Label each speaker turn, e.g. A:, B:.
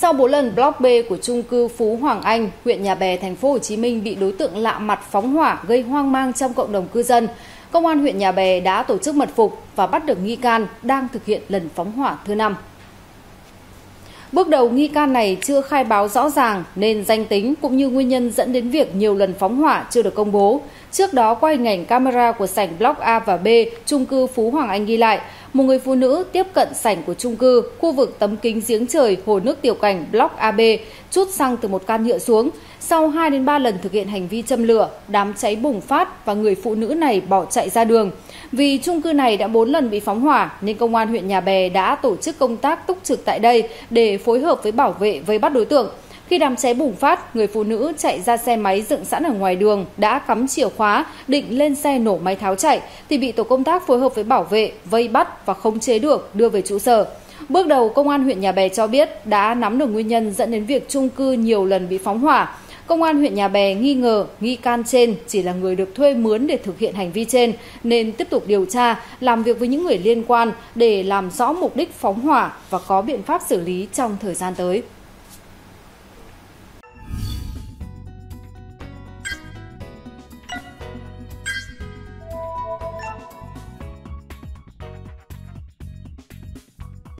A: Sau 4 lần block B của trung cư Phú Hoàng Anh, huyện Nhà Bè, thành phố Hồ Chí Minh bị đối tượng lạ mặt phóng hỏa gây hoang mang trong cộng đồng cư dân, công an huyện Nhà Bè đã tổ chức mật phục và bắt được nghi can đang thực hiện lần phóng hỏa thứ năm. Bước đầu nghi can này chưa khai báo rõ ràng nên danh tính cũng như nguyên nhân dẫn đến việc nhiều lần phóng hỏa chưa được công bố. Trước đó qua hình ảnh camera của sảnh block A và B, trung cư Phú Hoàng Anh ghi lại, một người phụ nữ tiếp cận sảnh của trung cư, khu vực tấm kính giếng trời hồ nước tiểu cảnh block AB, chút xăng từ một can nhựa xuống. Sau 2 đến 3 lần thực hiện hành vi châm lửa, đám cháy bùng phát và người phụ nữ này bỏ chạy ra đường. Vì trung cư này đã 4 lần bị phóng hỏa nên công an huyện Nhà Bè đã tổ chức công tác túc trực tại đây để phối hợp với bảo vệ vây bắt đối tượng. Khi đám cháy bùng phát, người phụ nữ chạy ra xe máy dựng sẵn ở ngoài đường đã cắm chìa khóa định lên xe nổ máy tháo chạy thì bị tổ công tác phối hợp với bảo vệ vây bắt và khống chế được đưa về trụ sở. Bước đầu công an huyện Nhà Bè cho biết đã nắm được nguyên nhân dẫn đến việc trung cư nhiều lần bị phóng hỏa. Công an huyện Nhà Bè nghi ngờ nghi can trên chỉ là người được thuê mướn để thực hiện hành vi trên nên tiếp tục điều tra, làm việc với những người liên quan để làm rõ mục đích phóng hỏa và có biện pháp xử lý trong thời gian tới.